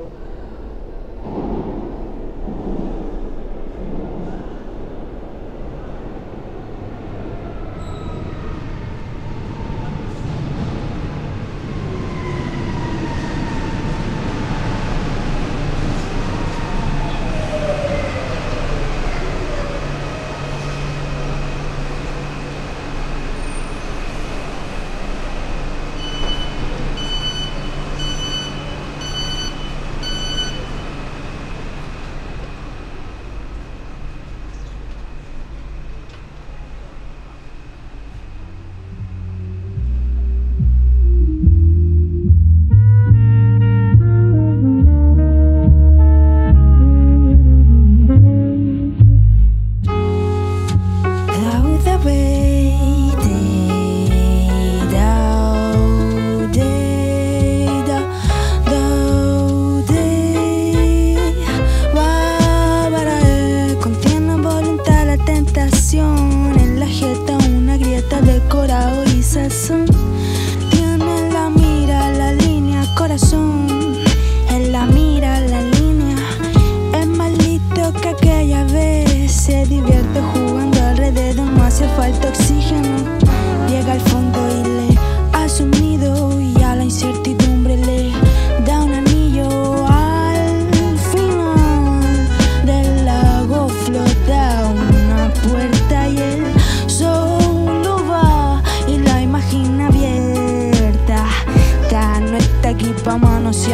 Chicago.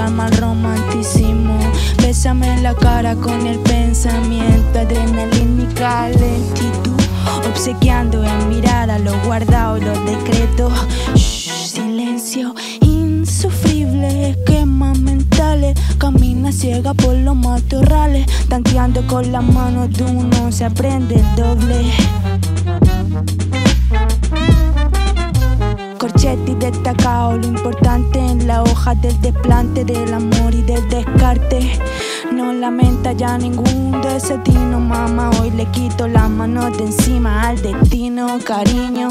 llama romanticismo. Bésame en la cara con el pensamiento, adrenalínica lentitud. Obsequiando en mirada lo guardado y los decretos. Shh, silencio insufrible, esquemas mentales. Camina ciega por los matorrales, tanteando con las manos de uno se aprende el doble. destacado lo importante en la hoja del desplante del amor y del descarte. No lamenta ya ningún desatino, mamá. Hoy le quito las manos de encima al destino, cariño.